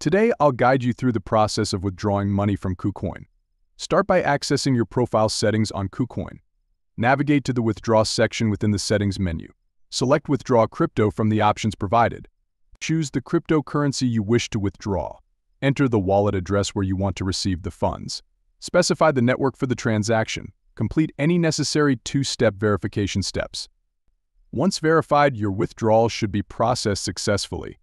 Today, I'll guide you through the process of withdrawing money from KuCoin. Start by accessing your profile settings on KuCoin. Navigate to the Withdraw section within the Settings menu. Select Withdraw Crypto from the options provided. Choose the cryptocurrency you wish to withdraw. Enter the wallet address where you want to receive the funds. Specify the network for the transaction. Complete any necessary two-step verification steps. Once verified, your withdrawal should be processed successfully.